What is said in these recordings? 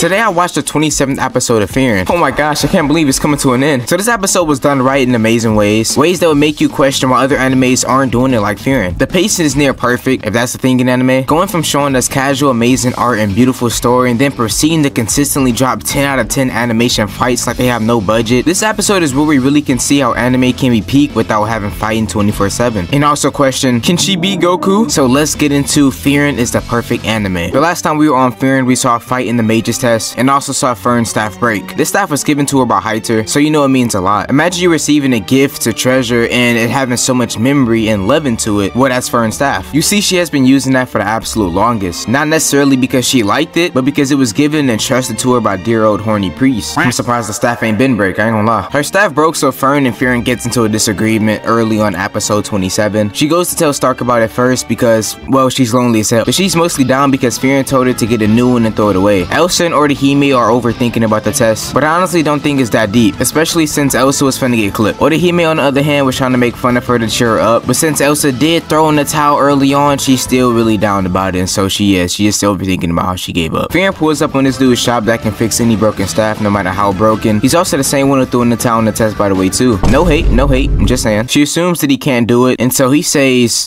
Today I watched the 27th episode of Frieren. Oh my gosh, I can't believe it's coming to an end. So this episode was done right in amazing ways. Ways that would make you question why other animes aren't doing it like Frieren. The pacing is near perfect, if that's the thing in anime. Going from showing us casual, amazing art and beautiful story, and then proceeding to consistently drop 10 out of 10 animation fights like they have no budget. This episode is where we really can see how anime can be peak without having fighting 24-7. And also question, can she be Goku? So let's get into Frieren is the perfect anime. The last time we were on Frieren, we saw a fight in the Mages test, and also saw Fern's staff break. This staff was given to her by Heiter, so you know it means a lot. Imagine you receiving a gift to treasure and it having so much memory and love into it. Well, that's Fern's staff. You see she has been using that for the absolute longest. Not necessarily because she liked it, but because it was given and trusted to her by dear old horny priest. I'm surprised the staff ain't been break, I ain't gonna lie. Her staff broke so Fern and Frieren gets into a disagreement early on episode 27. She goes to tell Stark about it first because, well, she's lonely as hell. But she's mostly down because Frieren told her to get a new one and throw it away. Elsa Orihime are overthinking about the test, but I honestly don't think it's that deep, especially since Elsa was finna get clipped. Orihime on the other hand was trying to make fun of her to cheer her up, but since Elsa did throw in the towel early on, she's still really down about it, and so she is. She is still overthinking about how she gave up. Frieren pulls up on this dude's shop that can fix any broken staff, no matter how broken. He's also the same one who threw in the towel in the test, by the way, too. No hate, no hate, I'm just saying. She assumes that he can't do it, and so he says,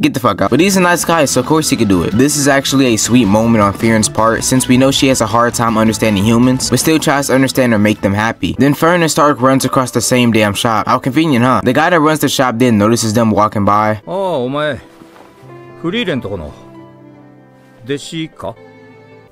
Get the fuck out. But he's a nice guy, so of course he could do it. This is actually a sweet moment on Frieren's part, since we know she has a hard time understanding humans, but still tries to understand or make them happy. Then Fern and Stark runs across the same damn shop. How convenient, huh? The guy that runs the shop then notices them walking by. ああお前フリーレンとこの弟子か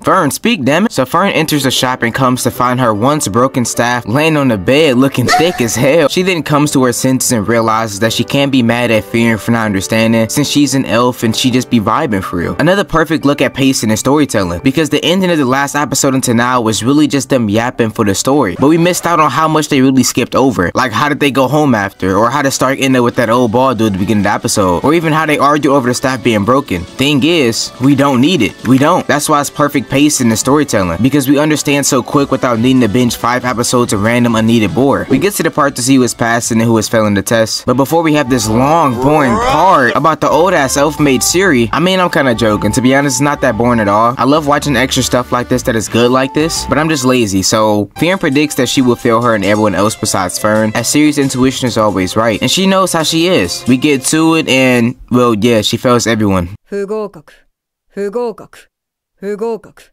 Fern, speak damn it. So Fern enters the shop and comes to find her once broken staff laying on the bed looking thick as hell. She then comes to her senses and realizes that she can't be mad at Frieren for not understanding since she's an elf and she just be vibing for real. Another perfect look at pacing and storytelling because the ending of the last episode until now was really just them yapping for the story. But we missed out on how much they really skipped over. Like how did they go home after or how did Stark end up with that old ball dude at the beginning of the episode or even how they argue over the staff being broken. Thing is, we don't need it. We don't. That's why it's perfect pace in the storytelling, because we understand so quick without needing to binge 5 episodes of random unneeded bore. We get to the part to see who is passing and who is failing the test, but before we have this long, boring part about the old ass elf made Serie, I mean I'm kinda joking, to be honest it's not that boring at all. I love watching extra stuff like this that is good like this, but I'm just lazy, so Fern predicts that she will fail her and everyone else besides Fern, as Serie's intuition is always right, and she knows how she is. We get to it and, well yeah, she fails everyone. 不合格不合格不合格。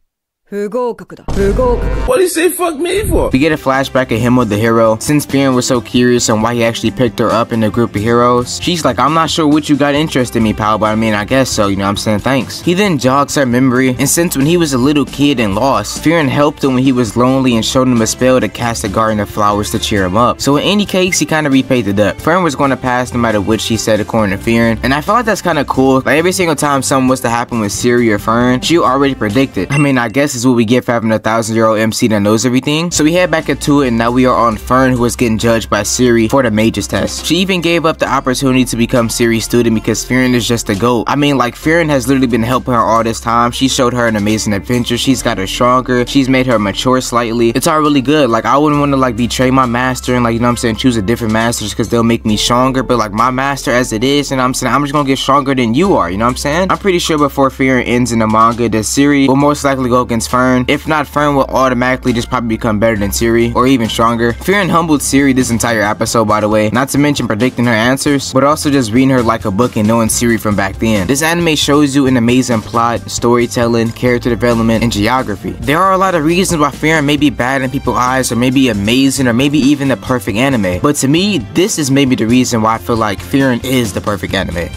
What do you say fuck me for? We get a flashback of him with the hero. Since Fion was so curious on why he actually picked her up in the group of heroes, she's like, I'm not sure what you got interested in me, pal, but I mean, I guess so, you know what I'm saying? Thanks. He then jogs her memory, and since when he was a little kid and lost, Fion helped him when he was lonely and showed him a spell to cast a garden of flowers to cheer him up. So in any case, he kind of repaid the debt. Fern was going to pass no matter what she said according to Fion, and I felt like that's kind of cool. Like every single time something was to happen with Serie or Fern, she already predicted. I mean, I guess is what we get for having a thousand year old MC that knows everything. So we head back into it and now we are on Fern who is getting judged by Serie for the Mages test. She even gave up the opportunity to become Serie's student because Fern is just a goat. I mean like Fern has literally been helping her all this time. She showed her an amazing adventure. She's got her stronger. She's made her mature slightly. It's all really good. Like I wouldn't want to like betray my master and like you know what I'm saying choose a different master because they'll make me stronger. But like my master as it is and I'm saying I'm just gonna get stronger than you are. You know what I'm saying? I'm pretty sure before Fern ends in the manga that Serie will most likely go against Fern. If not Fern will automatically just probably become better than Serie or even stronger. Fern humbled Serie this entire episode by the way, not to mention predicting her answers, but also just reading her like a book and knowing Serie from back then. This anime shows you an amazing plot, storytelling, character development, and geography. There are a lot of reasons why Fern may be bad in people's eyes or maybe amazing or maybe even the perfect anime, but to me, this is maybe the reason why I feel like Fern is the perfect anime.